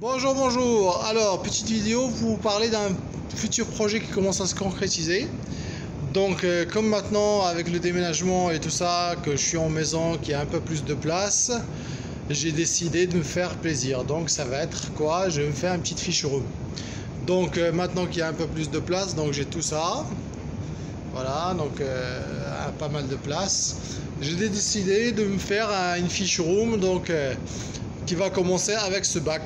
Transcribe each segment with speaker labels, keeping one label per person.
Speaker 1: Bonjour, bonjour. Alors, petite vidéo pour vous parler d'un futur projet qui commence à se concrétiser. Donc, euh, comme maintenant, avec le déménagement et tout ça, que je suis en maison, qui a un peu plus de place, j'ai décidé de me faire plaisir. Donc, ça va être quoi? Je vais me faire une petite fiche room. Donc, euh, maintenant qu'il y a un peu plus de place, donc j'ai tout ça. Voilà, donc euh, pas mal de place. J'ai décidé de me faire une fiche room, donc qui va commencer avec ce bac.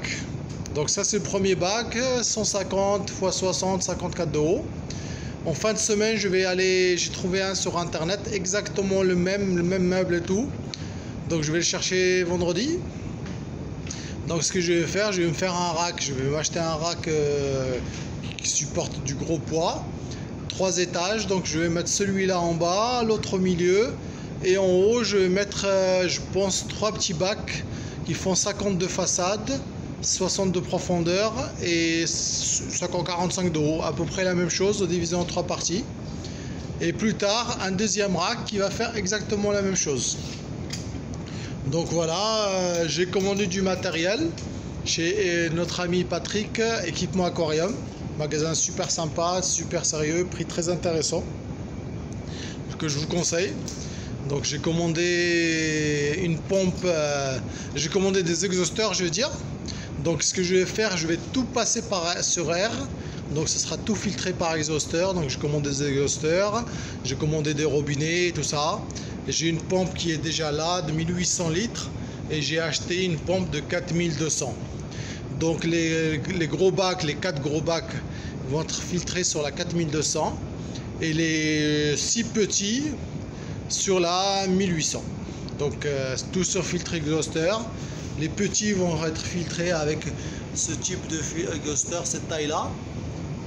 Speaker 1: Donc ça c'est le premier bac, 150 x 60, 54 de haut. En fin de semaine, je vais aller, j'ai trouvé un sur internet, exactement le même, le même meuble et tout. Donc je vais le chercher vendredi. Donc ce que je vais faire, je vais me faire un rack. Je vais m'acheter un rack euh, qui supporte du gros poids. Trois étages, donc je vais mettre celui-là en bas, l'autre au milieu. Et en haut, je vais mettre, euh, je pense, trois petits bacs qui font 50 de façade, 60 de profondeur et 45 de haut. À peu près la même chose, divisé en trois parties. Et plus tard, un deuxième rack qui va faire exactement la même chose. Donc voilà, euh, j'ai commandé du matériel chez euh, notre ami Patrick, équipement aquarium. Magasin super sympa, super sérieux, prix très intéressant que je vous conseille. Donc j'ai commandé une pompe, euh, j'ai commandé des exhausteurs je veux dire. Donc ce que je vais faire, je vais tout passer par, sur air. Donc ce sera tout filtré par exhausteur. Donc je commande des exhausteurs, j'ai commandé des robinets et tout ça. J'ai une pompe qui est déjà là de 1800 litres et j'ai acheté une pompe de 4200. Donc les, les gros bacs, les quatre gros bacs vont être filtrés sur la 4200 et les six petits sur la 1800. Donc euh, tout sur filtre exhausteur. Les petits vont être filtrés avec ce type de exhausteur, cette taille-là.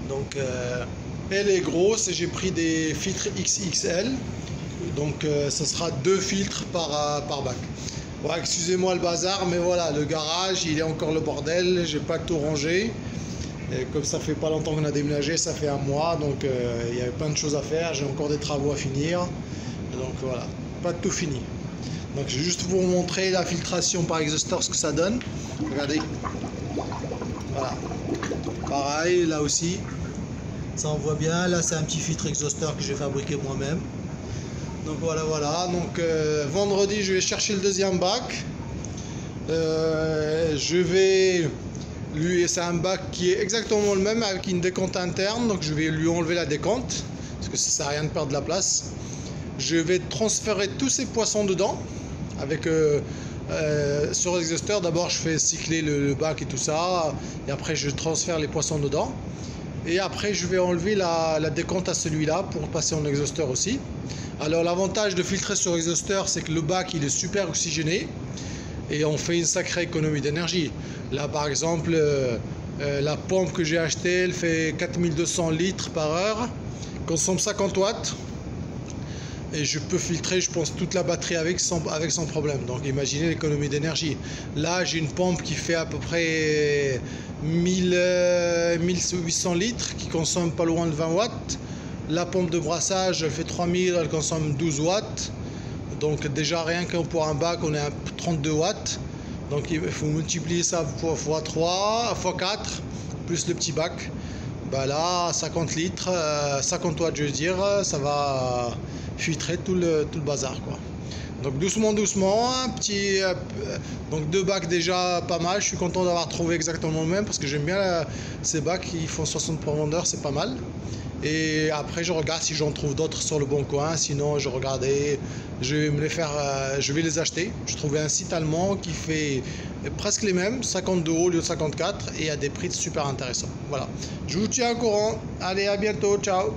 Speaker 1: Donc, euh, et les grosses, j'ai pris des filtres XXL. Donc euh, ce sera deux filtres par, par bac. Excusez-moi le bazar, mais voilà, le garage, il est encore le bordel. J'ai pas tout rangé. Comme ça fait pas longtemps qu'on a déménagé, ça fait un mois, donc il y avait plein de choses à faire. J'ai encore des travaux à finir. Donc voilà, pas tout fini. Donc je vais juste vous montrer la filtration par exhausteur, ce que ça donne. Regardez. Voilà. Pareil, là aussi. Ça on voit bien. Là c'est un petit filtre exhausteur que j'ai fabriqué moi-même. Donc voilà, voilà. Donc euh, vendredi je vais chercher le deuxième bac. Euh, je vais lui, c'est un bac qui est exactement le même avec une décompte interne. Donc je vais lui enlever la décompte parce que ça sert à rien de perdre de la place. Je vais transférer tous ces poissons dedans avec euh, euh, sur l'exhausteur. D'abord, je fais cycler le, bac et tout ça, et après je transfère les poissons dedans. Et après, je vais enlever la, décompte à celui-là pour passer en exhausteur aussi. Alors, l'avantage de filtrer sur exhausteur, c'est que le bac il est super oxygéné et on fait une sacrée économie d'énergie. Là, par exemple, euh, la pompe que j'ai achetée, elle fait 4200 litres par heure, consomme 50 watts et je peux filtrer, je pense, toute la batterie avec sans, problème. Donc imaginez l'économie d'énergie. Là, j'ai une pompe qui fait à peu près 1000, 1800 euh, litres, qui consomme pas loin de 20 watts. La pompe de brassage, elle fait 3000, elle consomme 12 watts. Donc déjà rien que pour un bac, on est à 32 watts. Donc il faut multiplier ça x 3, x 4, plus le petit bac. Bah là, 50 litres, 50 euh, watts je veux dire, ça va filtrer tout le, tout le bazar quoi. Donc doucement, doucement, un petit, euh, donc deux bacs déjà pas mal. Je suis content d'avoir trouvé exactement le même parce que j'aime bien ces bacs qui font 60 profondeur, c'est pas mal. Et après je regarde si j'en trouve d'autres sur le bon coin. Sinon je regardais, je vais me les faire, euh, je vais les acheter. Je trouvais un site allemand qui fait presque les mêmes, 52 euros au lieu de 54 et à des prix super intéressants. Voilà. Je vous tiens au courant. Allez à bientôt, ciao.